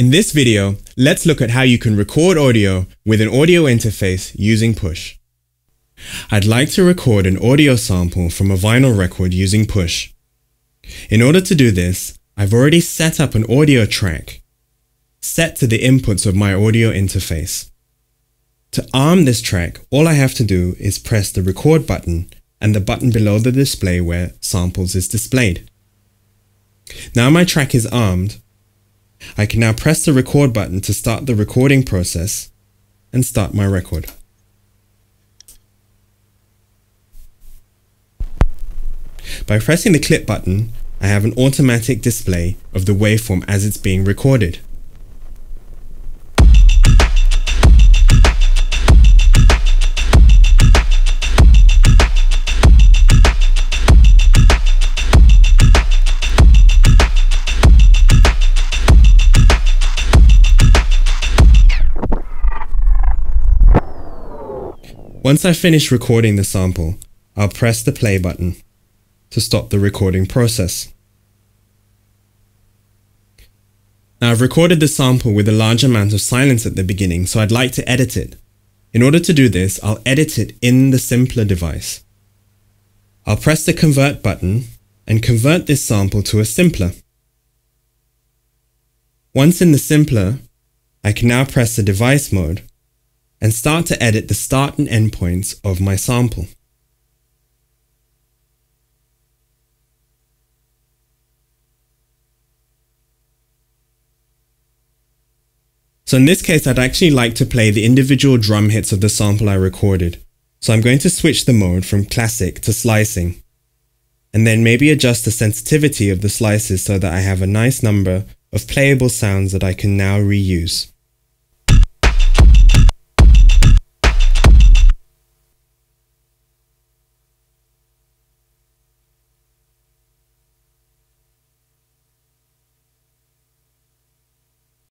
In this video, let's look at how you can record audio with an audio interface using Push. I'd like to record an audio sample from a vinyl record using Push. In order to do this, I've already set up an audio track set to the inputs of my audio interface. To arm this track, all I have to do is press the record button and the button below the display where samples is displayed. Now my track is armed, I can now press the record button to start the recording process and start my record. By pressing the clip button, I have an automatic display of the waveform as it's being recorded. Once I finish recording the sample, I'll press the play button to stop the recording process. Now I've recorded the sample with a large amount of silence at the beginning, so I'd like to edit it. In order to do this, I'll edit it in the Simpler device. I'll press the convert button and convert this sample to a Simpler. Once in the Simpler, I can now press the device mode and start to edit the start and end points of my sample. So in this case, I'd actually like to play the individual drum hits of the sample I recorded. So I'm going to switch the mode from classic to slicing and then maybe adjust the sensitivity of the slices so that I have a nice number of playable sounds that I can now reuse.